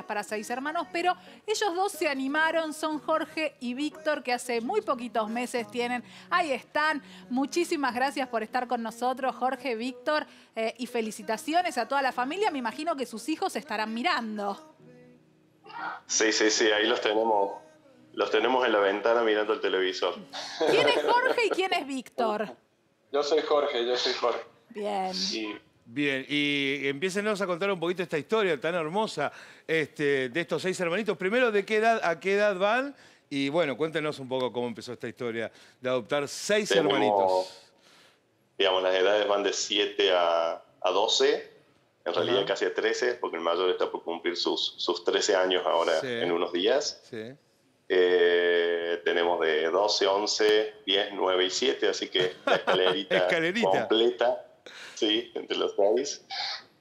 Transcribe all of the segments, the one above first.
para seis hermanos, pero ellos dos se animaron, son Jorge y Víctor, que hace muy poquitos meses tienen, ahí están, muchísimas gracias por estar con nosotros, Jorge, Víctor, eh, y felicitaciones a toda la familia, me imagino que sus hijos estarán mirando. Sí, sí, sí, ahí los tenemos, los tenemos en la ventana mirando el televisor. ¿Quién es Jorge y quién es Víctor? Yo soy Jorge, yo soy Jorge. Bien. Bien, y empiécenos a contar un poquito esta historia tan hermosa este, de estos seis hermanitos. Primero, ¿de qué edad a qué edad van? Y bueno, cuéntenos un poco cómo empezó esta historia de adoptar seis hermanitos. Digamos, las edades van de 7 a, 12, en realidad casi a 13, porque el mayor está por cumplir sus, sus 13 años ahora en unos días. Sí. Eh, tenemos de 12, 11, 10, 9 y 7, así que la escalerita, completa Sí, entre los seis.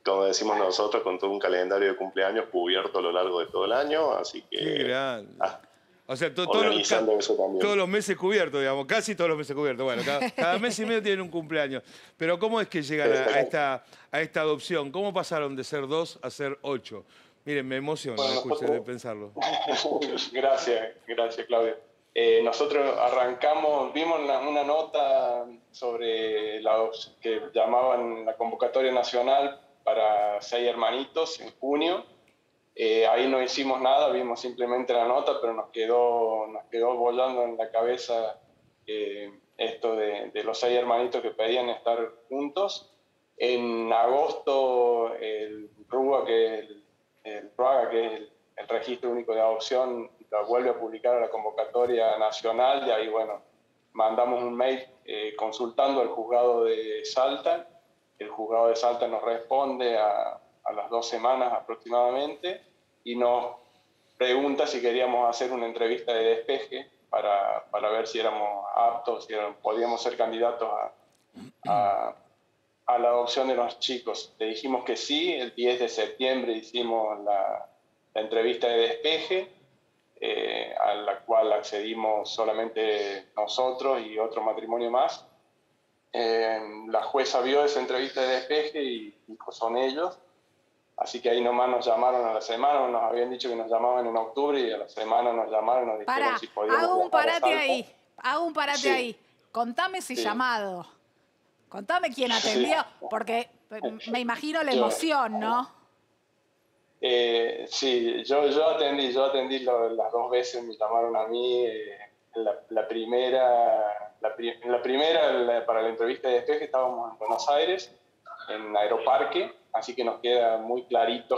Como decimos nosotros, con todo un calendario de cumpleaños cubierto a lo largo de todo el año, así que... Qué grande. Ah, o sea, todos los meses cubiertos, digamos, casi todos los meses cubiertos. Bueno, cada, mes y medio tienen un cumpleaños. Pero ¿cómo es que llegan a, esta, a esta adopción? ¿Cómo pasaron de ser dos a ser ocho? Miren, me emociona escuchar de pensarlo. gracias, gracias, Claudio. Eh, nosotros arrancamos, vimos una, nota sobre la que llamaban la convocatoria nacional para seis hermanitos en junio. Eh, ahí no hicimos nada, vimos simplemente la nota, pero nos quedó, nos quedó volando en la cabeza eh, esto de, los seis hermanitos que pedían estar juntos. En agosto, el RUA, que es el, el, que es el registro único de adopción, la vuelve a publicar a la convocatoria nacional y ahí, bueno, mandamos un mail eh, consultando al juzgado de Salta. El juzgado de Salta nos responde a, a, las dos semanas aproximadamente y nos pregunta si queríamos hacer una entrevista de despeje para, para ver si éramos aptos, si podíamos ser candidatos a, a, a, la adopción de los chicos. Le dijimos que sí, el 10 de septiembre hicimos la, la entrevista de despeje eh, a la cual accedimos solamente nosotros y otro matrimonio más. Eh, la jueza vio esa entrevista de despeje y dijo son ellos. Así que ahí nomás nos llamaron a la semana, nos habían dicho que nos llamaban en octubre y a la semana nos llamaron nos dijeron si podíamos. Hago un parate ahí, hago un parate ahí. Contame ese llamado. Contame quién atendió, porque me imagino la emoción, ¿no? Eh, sí, yo, yo atendí, yo atendí las dos veces, me llamaron a mí. Eh, la, primera, la, la primera para la entrevista de despeje estábamos en Buenos Aires, en Aeroparque, así que nos queda muy clarito,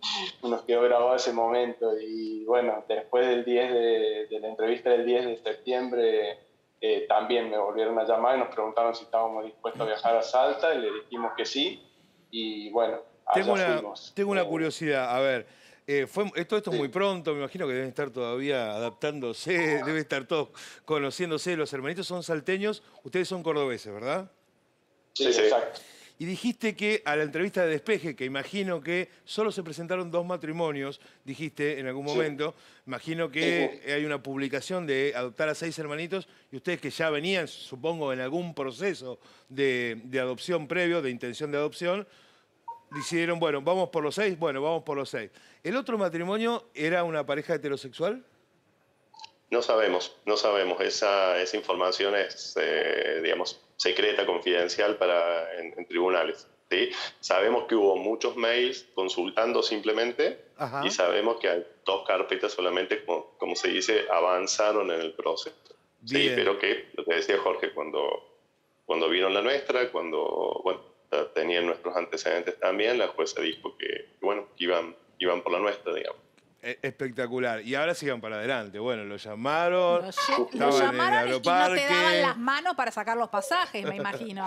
nos quedó grabado ese momento. Y bueno, después del 10 de, de la entrevista del 10 de septiembre, eh, también me volvieron a llamar y nos preguntaron si estábamos dispuestos a viajar a Salta y le dijimos que sí. Y bueno, tengo una, tengo una curiosidad, a ver, eh, fue, esto, esto es muy pronto, me imagino que deben estar todavía adaptándose, deben estar todos conociéndose. Los hermanitos son salteños, ustedes son cordobeses, ¿verdad? Sí, exacto. Y dijiste que a la entrevista de despeje, que imagino que solo se presentaron dos matrimonios, dijiste en algún momento, imagino que hay una publicación de adoptar a seis hermanitos y ustedes que ya venían, supongo, en algún proceso de, de adopción previo, de intención de adopción, decidieron, bueno, vamos por los seis, bueno, vamos por los seis. ¿El otro matrimonio era una pareja heterosexual? No sabemos, no sabemos. Esa, esa información es, eh, digamos, secreta, confidencial para, en, tribunales. ¿sí? Sabemos que hubo muchos mails consultando simplemente y sabemos que hay dos carpetas solamente, como, como se dice, avanzaron en el proceso. Sí, pero que, lo que decía Jorge, cuando, cuando vieron la nuestra, cuando, bueno, tenían nuestros antecedentes también, la jueza dijo que, bueno, iban, iban por la nuestra, digamos. E, espectacular. Y ahora sigan para adelante. Bueno, lo llamaron. Lo, llamaron y no te daban las manos para sacar los pasajes, me imagino.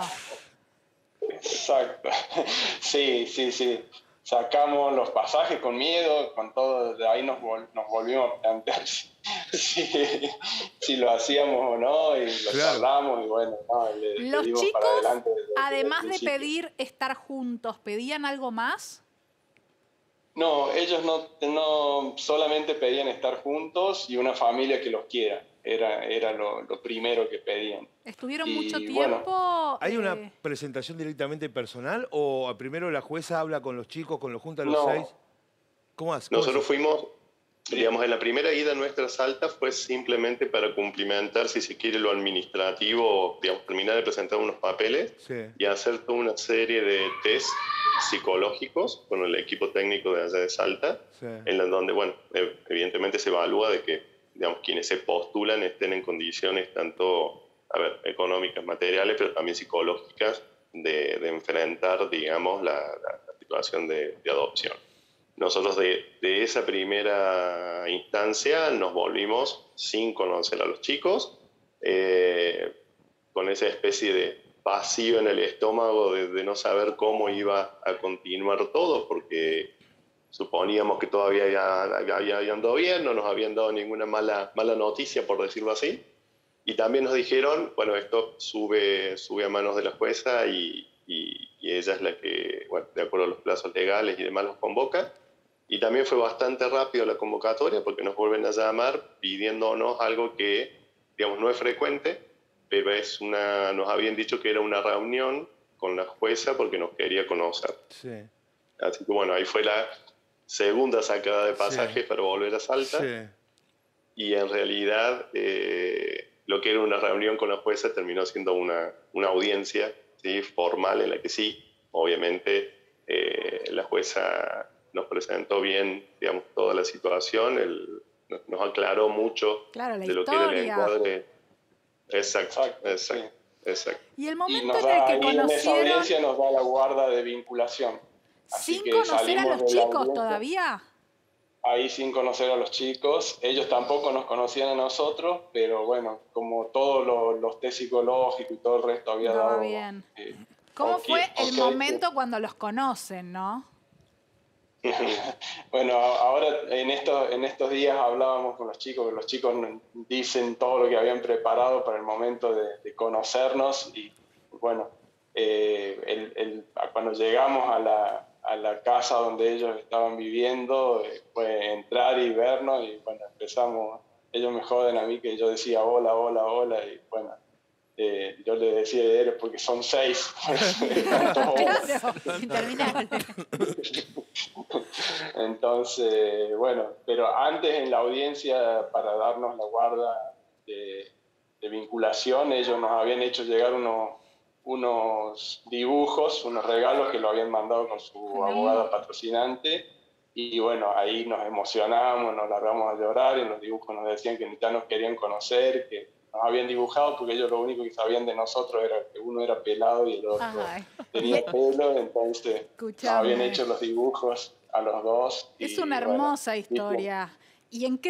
Exacto. Sí, sí, sí sacamos los pasajes con miedo, con todo, de ahí nos, nos volvimos a plantear si, lo hacíamos o no, y lo claro. y bueno, Los chicos, además de pedir estar juntos, ¿pedían algo más? No, ellos no, no solamente pedían estar juntos y una familia que los quiera era, era lo, primero que pedían. ¿Estuvieron mucho tiempo? ¿Hay una eh, presentación directamente personal o primero la jueza habla con los chicos, con los juntas los seis? ¿Cómo hace? Nosotros fuimos, digamos, en la primera ida nuestra a Salta fue simplemente para cumplimentar, si se quiere, lo administrativo, digamos, terminar de presentar unos papeles Sí. y hacer toda una serie de test psicológicos con el equipo técnico de allá de Salta, Sí. en donde, bueno, ev- evidentemente se evalúa de que, digamos, quienes se postulan estén en condiciones tanto, a ver, económicas, materiales, pero también psicológicas de, de enfrentar, digamos, la, la- la situación de, de adopción. Nosotros de, de esa primera instancia nos volvimos sin conocer a los chicos, eh, con esa especie de vacío en el estómago de, de no saber cómo iba a continuar todo, porque suponíamos que todavía ya había, había andado bien, no nos habían dado ninguna mala, mala noticia, por decirlo así. Y también nos dijeron, bueno, esto sube, sube a manos de la jueza y, y- y ella es la que, bueno, de acuerdo a los plazos legales y demás, los convoca. Y también fue bastante rápido la convocatoria porque nos vuelven a llamar pidiéndonos algo que, digamos, no es frecuente, pero es una, nos habían dicho que era una reunión con la jueza porque nos quería conocer. Sí. Así que bueno, ahí fue la segunda sacada de Sí. pasajes para volver a Salta Sí. y en realidad eh, lo que era una reunión con la jueza terminó siendo una, una audiencia ¿sí? formal en la que sí, obviamente eh, la jueza nos presentó bien digamos, toda la situación, el- nos, aclaró mucho Claro, la de lo que era el historia. encuadre. Exacto, Exacto, exacto, exacto. Y el Y momento en da, el que ahí en esa conocieron, audiencia nos da la guarda de vinculación. Así sin que conocer a los chicos todavía. Ahí sin conocer a los chicos. Ellos tampoco nos conocían a nosotros, pero bueno, como todos los, los test psicológicos y todo el resto había Andaba dado... bien. eh, ¿Cómo ok, fue el ok, momento cuando los conocen, no? Bueno, ahora en estos, en estos días hablábamos con los chicos, que los chicos dicen todo lo que habían preparado para el momento de, de conocernos y bueno, eh, el- el- cuando llegamos a la, a la casa donde ellos estaban viviendo, eh, fue entrar y vernos y bueno, empezamos, ellos me joden a mí que yo decía hola, hola, hola y bueno, eh, yo les decía eres porque son seis. Claro, interminable. Entonces, bueno, pero antes en la audiencia, para darnos la guarda de, de vinculación, ellos nos habían hecho llegar unos, unos dibujos, unos regalos que lo habían mandado con su abogada patrocinante. Y bueno, ahí nos emocionamos, nos largamos a llorar en los dibujos nos decían que ya nos querían conocer, que nos habían dibujado porque ellos lo único que sabían de nosotros era que uno era pelado y el otro Ay. tenía pelo, entonces nos Escuchame. habían hecho los dibujos a los dos. Es y, una bueno, hermosa y- historia. ¿Y en qué